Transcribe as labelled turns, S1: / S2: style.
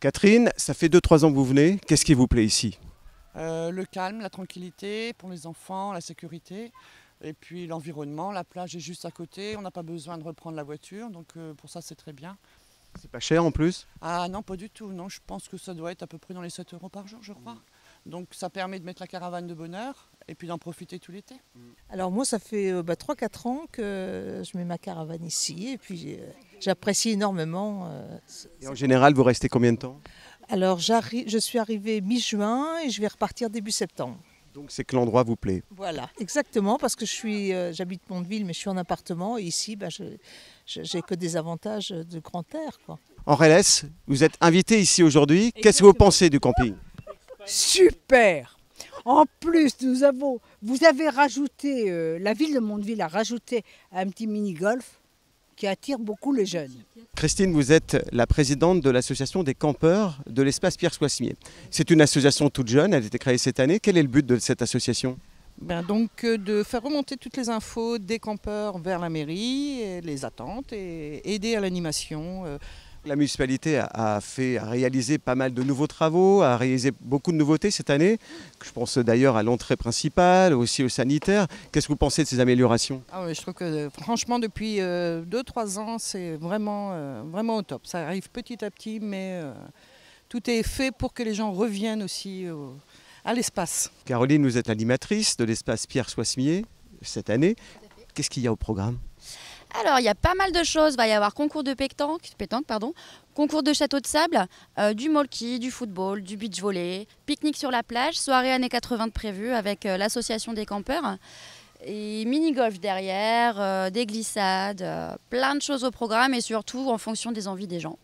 S1: Catherine, ça fait 2-3 ans que vous venez. Qu'est-ce qui vous plaît ici?
S2: Euh, le calme, la tranquillité pour les enfants, la sécurité. Et puis l'environnement, la plage est juste à côté, on n'a pas besoin de reprendre la voiture, donc euh, pour ça c'est très bien.
S1: C'est pas cher en plus?
S2: Ah non, pas du tout, non, je pense que ça doit être à peu près dans les 7 euros par jour, je crois. Donc ça permet de mettre la caravane de bonheur et puis d'en profiter tout l'été.
S3: Alors moi, ça fait euh, bah, 3-4 ans que je mets ma caravane ici et puis euh, j'apprécie énormément. euh,
S1: Et en général, vous restez combien de temps?
S3: Alors j'arrive, je suis arrivée mi-juin et je vais repartir début septembre.
S1: Donc c'est que l'endroit vous plaît.
S3: Voilà, exactement, parce que je suis, euh, j'habite Mondeville, mais je suis en appartement et ici, bah, j'ai que des avantages de grand air. Quoi.
S1: En RLS, vous êtes invité ici aujourd'hui. Qu'est-ce que vous pensez du camping?
S4: Super En plus, nous avons, vous avez rajouté, euh, la ville de Mondeville a rajouté un petit mini-golf qui attire beaucoup les jeunes.
S1: Christine, vous êtes la présidente de l'association des campeurs de l'espace Pierre Soissemier. C'est une association toute jeune, elle a été créée cette année. Quel est le but de cette association?
S2: Ben, donc euh, de faire remonter toutes les infos des campeurs vers la mairie, et les attentes et aider à l'animation. euh,
S1: La municipalité a, fait, a réalisé pas mal de nouveaux travaux, a réalisé beaucoup de nouveautés cette année. Je pense d'ailleurs à l'entrée principale, aussi au sanitaire. Qu'est-ce que vous pensez de ces améliorations?
S2: Ah ouais, je trouve que euh, franchement depuis 2-3 ans c'est vraiment, euh, vraiment au top. Ça arrive petit à petit mais euh, tout est fait pour que les gens reviennent aussi au- à l'espace.
S1: Caroline, vous êtes l'animatrice de l'espace Pierre Soissemier cette année. Qu'est-ce qu'il y a au programme?
S5: Alors, il y a pas mal de choses. Il va y avoir concours de pétanque, concours de château de sable, euh, du molki, du football, du beach volley, pique-nique sur la plage, soirée années 80 de prévu avec euh, l'association des campeurs. Et mini-golf derrière, euh, des glissades, plein de choses au programme et surtout en fonction des envies des gens.